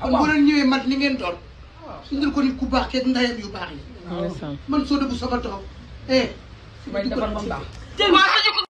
kon bu leen ñëwee mat li ngeen doon indil ko nit ku baax keeg ndayam yu baax yi man soo dëgg sama toog eh su may defar ba mu baax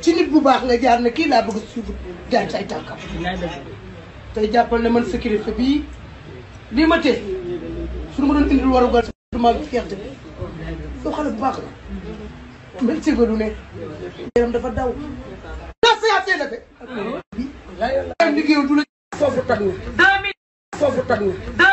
ci nit bu baax nga jaar na kii laa bëgg suuf jaar say tànkam tey jàppal ne man sa kilifa bii lii ma tee su ma doon indil warugal du ma fierté yow xale bu baax la mel séga lu ne yaram dafa daw naa sayaatee la de bi liggéeyul du la foofu tag na foofu tag na